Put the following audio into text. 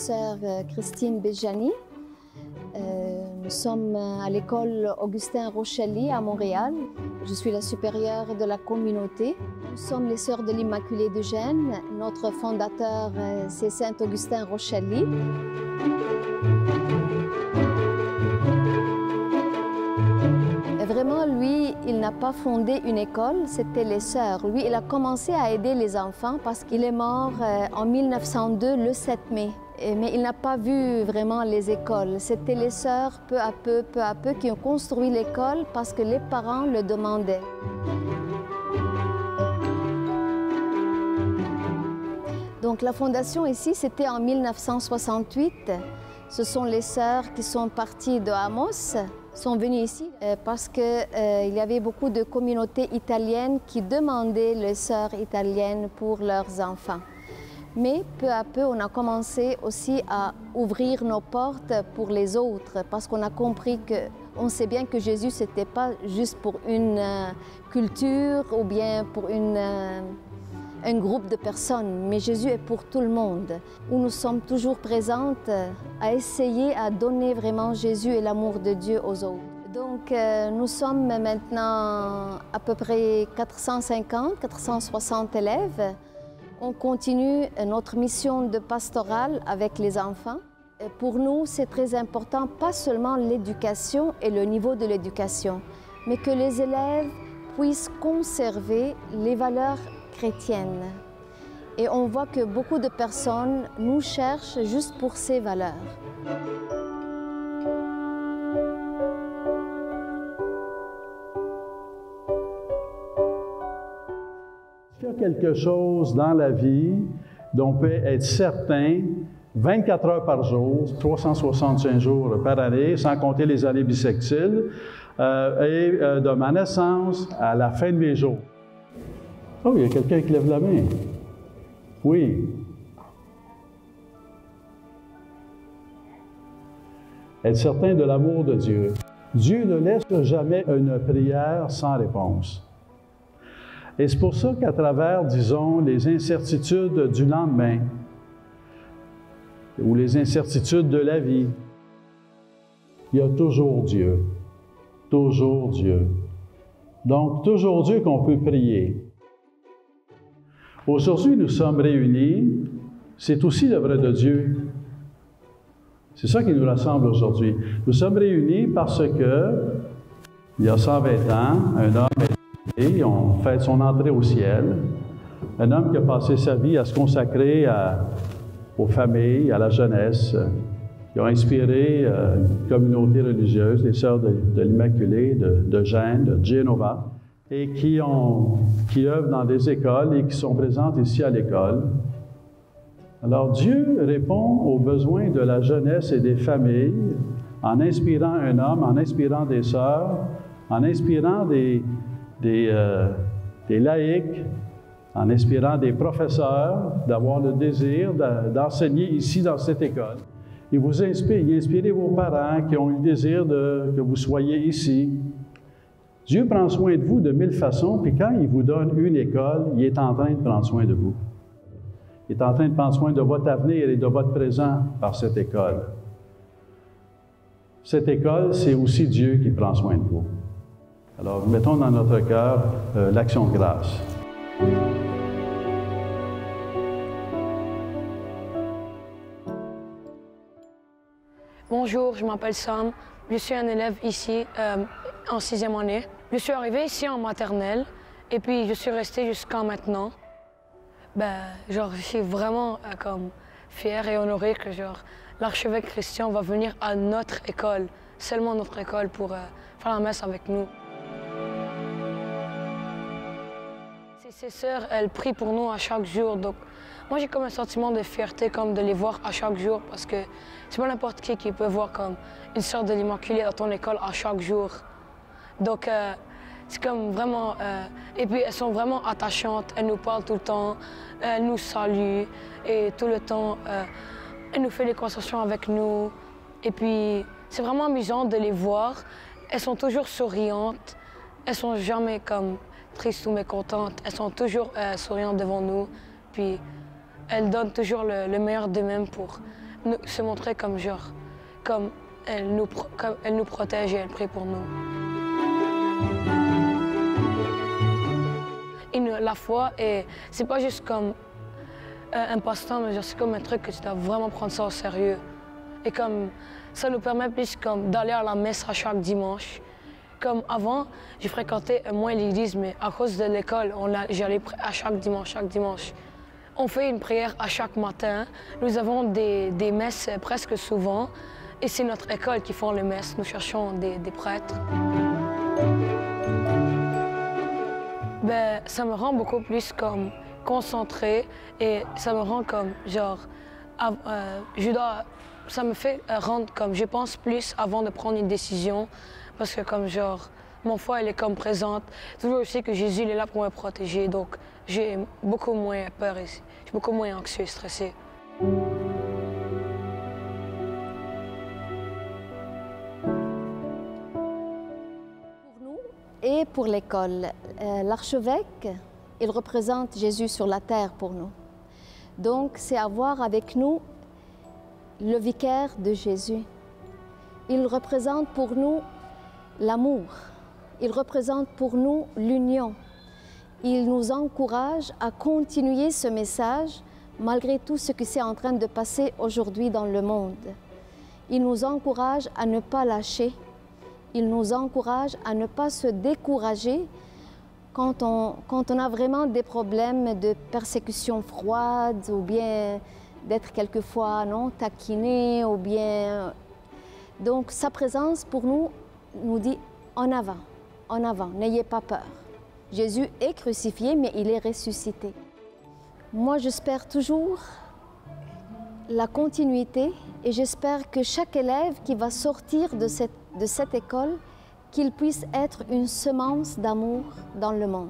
sœur euh, Christine Béjani. Euh, nous sommes à l'école Augustin Rochelli à Montréal. Je suis la supérieure de la communauté. Nous sommes les sœurs de l'Immaculée de Gênes. Notre fondateur, euh, c'est Saint Augustin Rochelli. Vraiment, lui, il n'a pas fondé une école, c'était les sœurs. Lui, il a commencé à aider les enfants parce qu'il est mort euh, en 1902, le 7 mai. Mais il n'a pas vu vraiment les écoles. C'était les sœurs, peu à peu, peu à peu, qui ont construit l'école parce que les parents le demandaient. Donc la fondation ici, c'était en 1968. Ce sont les sœurs qui sont parties de Amos, sont venues ici euh, parce qu'il euh, y avait beaucoup de communautés italiennes qui demandaient les sœurs italiennes pour leurs enfants. Mais peu à peu, on a commencé aussi à ouvrir nos portes pour les autres parce qu'on a compris que on sait bien que Jésus, ce n'était pas juste pour une euh, culture ou bien pour une, euh, un groupe de personnes, mais Jésus est pour tout le monde. Où nous sommes toujours présentes à essayer à donner vraiment Jésus et l'amour de Dieu aux autres. Donc, euh, nous sommes maintenant à peu près 450, 460 élèves. On continue notre mission de pastorale avec les enfants. Pour nous, c'est très important, pas seulement l'éducation et le niveau de l'éducation, mais que les élèves puissent conserver les valeurs chrétiennes. Et on voit que beaucoup de personnes nous cherchent juste pour ces valeurs. Quelque chose dans la vie dont on peut être certain 24 heures par jour, 365 jours par année, sans compter les années bissextiles, euh, et euh, de ma naissance à la fin de mes jours. Oh, il y a quelqu'un qui lève la main. Oui. Être certain de l'amour de Dieu. Dieu ne laisse jamais une prière sans réponse. Et c'est pour ça qu'à travers, disons, les incertitudes du lendemain ou les incertitudes de la vie, il y a toujours Dieu. Toujours Dieu. Donc, toujours Dieu qu'on peut prier. Aujourd'hui, nous sommes réunis. C'est aussi l'œuvre de Dieu. C'est ça qui nous rassemble aujourd'hui. Nous sommes réunis parce que, il y a 120 ans, un homme né, on fait son entrée au ciel. Un homme qui a passé sa vie à se consacrer aux familles, à la jeunesse, qui a inspiré euh, une communauté religieuse, les Sœurs de, l'Immaculée, de, de Gênes, de Genova et ont, qui œuvrent dans des écoles et qui sont présentes ici à l'école. Alors Dieu répond aux besoins de la jeunesse et des familles en inspirant un homme, en inspirant des sœurs, en inspirant des, des, euh, des laïcs, en inspirant des professeurs d'avoir le désir d'enseigner ici dans cette école. Il vous inspire, il inspire vos parents qui ont eu le désir que vous soyez ici. Dieu prend soin de vous de mille façons, puis quand il vous donne une école, il est en train de prendre soin de vous. Il est en train de prendre soin de votre avenir et de votre présent par cette école. Cette école, c'est aussi Dieu qui prend soin de vous. Alors, mettons dans notre cœur euh, l'action de grâce. Bonjour, je m'appelle Sam. Je suis un élève ici euh, en sixième année. Je suis arrivé ici en maternelle et puis je suis resté jusqu'à maintenant. Ben, je suis vraiment euh, comme fier et honoré que l'archevêque Christian va venir à notre école, seulement notre école, pour faire la messe avec nous. Ces sœurs, elles prient pour nous à chaque jour. Donc, moi, j'ai comme un sentiment de fierté, comme de les voir à chaque jour, parce que c'est pas n'importe qui qui peut voir comme une sœur de l'Immaculée à ton école à chaque jour. Donc, euh, c'est comme vraiment... Euh, et puis, elles sont vraiment attachantes. Elles nous parlent tout le temps. Elles nous saluent. Et tout le temps, euh, elles nous font des conversations avec nous. Et puis, c'est vraiment amusant de les voir. Elles sont toujours souriantes. Elles sont jamais comme tristes ou mécontentes. Elles sont toujours souriantes devant nous. Puis, elles donnent toujours le, meilleur d'eux-mêmes pour se montrer comme genre, comme elle nous, comme elle nous protège et elle prie pour nous. la foi, et c'est pas juste comme euh, un passe-temps, mais c'est comme un truc que tu dois vraiment prendre ça au sérieux. Et comme ça nous permet plus comme d'aller à la messe à chaque dimanche. Comme avant, j'ai fréquenté moins l'église, mais à cause de l'école, j'allais à chaque dimanche, chaque dimanche. On fait une prière à chaque matin. Nous avons des, messes presque souvent. Et c'est notre école qui font les messes. Nous cherchons des, prêtres. Ben, ça me rend beaucoup plus comme concentré et ça me rend comme genre, euh, je dois, ça me fait rendre comme je pense plus avant de prendre une décision parce que comme genre, mon foi elle est comme présente. Toujours sais que Jésus est là pour me protéger donc j'ai beaucoup moins peur ici. Je suis beaucoup moins anxieux et stressé. Pour nous et pour l'école, euh, l'archevêque, il représente Jésus sur la terre pour nous. Donc c'est avoir avec nous le vicaire de Jésus. Il représente pour nous l'amour. Il représente pour nous l'union il nous encourage à continuer ce message malgré tout ce qui est en train de passer aujourd'hui dans le monde. Il nous encourage à ne pas lâcher. Il nous encourage à ne pas se décourager quand on, quand on a vraiment des problèmes de persécution froide ou bien d'être quelquefois non taquiné ou bien donc sa présence pour nous nous dit en avant, en avant, n'ayez pas peur. Jésus est crucifié, mais il est ressuscité. Moi, j'espère toujours la continuité et j'espère que chaque élève qui va sortir de cette, de cette école, qu'il puisse être une semence d'amour dans le monde.